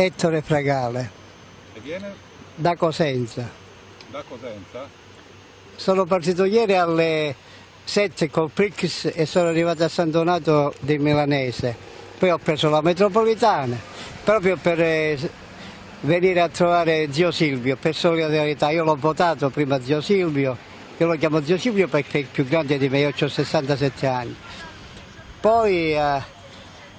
Ettore Fragale, E viene da Cosenza. da Cosenza? Sono partito ieri alle 7 col Prix e sono arrivato a San Donato di Milanese. Poi ho preso la metropolitana proprio per eh, venire a trovare zio Silvio, per solidarietà. Io l'ho votato prima zio Silvio, io lo chiamo zio Silvio perché è il più grande di me, io ho 67 anni. Poi eh,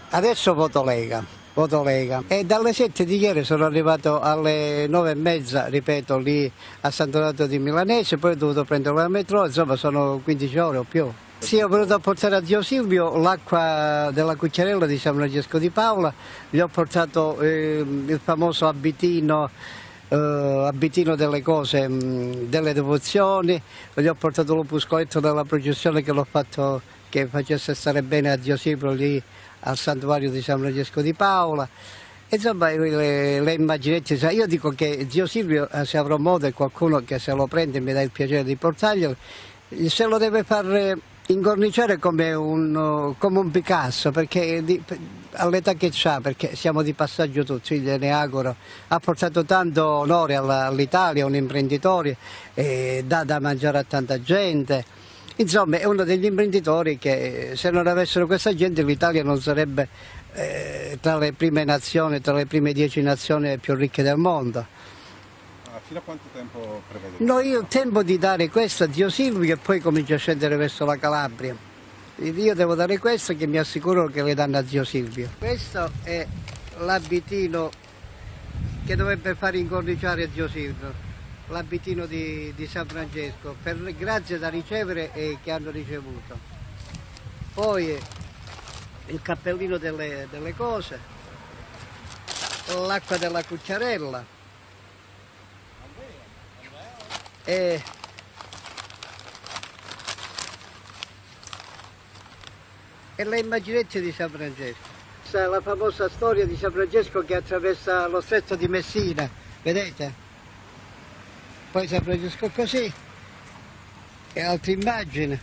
adesso voto Lega, voto Lega. E dalle 7 di ieri sono arrivato alle 9 e mezza, ripeto, lì a San Donato di Milanese, poi ho dovuto prendere la metro, insomma sono 15 ore o più. Sì, ho voluto portare a zio Silvio l'acqua della cucciarella di San Francesco di Paola, gli ho portato eh, il famoso abitino, eh, abitino delle cose, mh, delle devozioni, gli ho portato l'opuscoletto della processione che l'ho fatto che facesse stare bene a zio Silvio lì al santuario di San Francesco di Paola. Insomma, le, le immaginette, io dico che zio Silvio, eh, se avrò modo e qualcuno che se lo prende mi dà il piacere di portarglielo, se lo deve far incorniciare come un, come un Picasso, perché all'età che ha, perché siamo di passaggio tutti, gliene auguro, ha portato tanto onore all'Italia, un imprenditore, eh, dà da mangiare a tanta gente. Insomma, è uno degli imprenditori che se non avessero questa gente l'Italia non sarebbe eh, tra le prime nazioni, tra le prime dieci nazioni più ricche del mondo. Ah, fino a quanto tempo prevede? No, io ho tempo di dare questo a zio Silvio e poi comincio a scendere verso la Calabria. Io devo dare questo che mi assicuro che le danno a zio Silvio. Questo è l'abitino che dovrebbe far incorniciare zio Silvio, l'abitino di, di San Francesco, per le grazie da ricevere e che hanno ricevuto. Poi il cappellino delle, delle cose, l'acqua della cucciarella. E e le immaginette di San Francesco. Questa è la famosa storia di San Francesco che attraversa lo stretto di Messina, vedete? Poi San Francesco così e altre immagini.